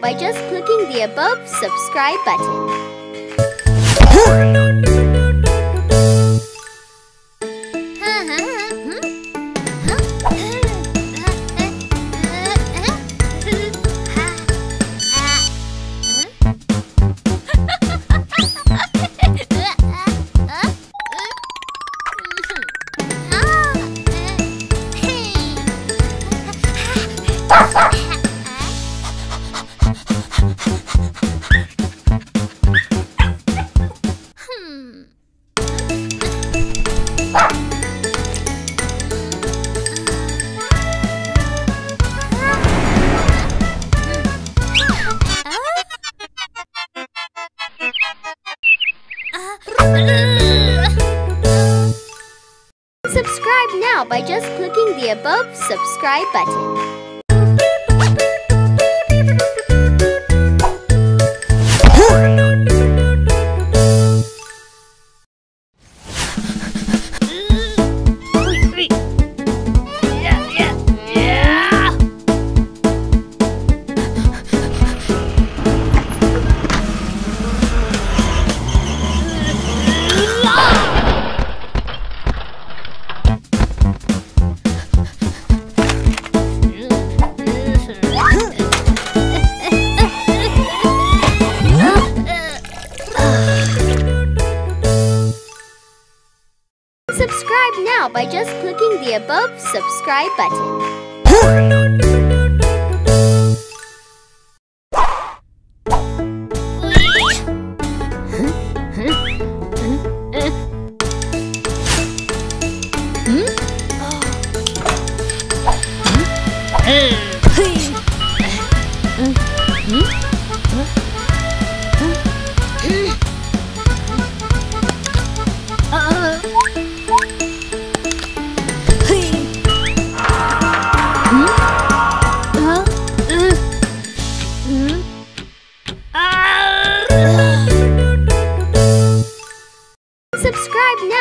by just clicking the above subscribe button. Subscribe now by just clicking the above subscribe button. Subscribe now by just clicking the above subscribe button. Subscribe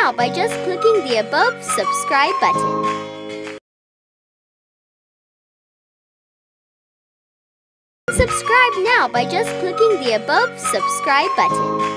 now by just clicking the above subscribe button. Subscribe now by just clicking the above subscribe button.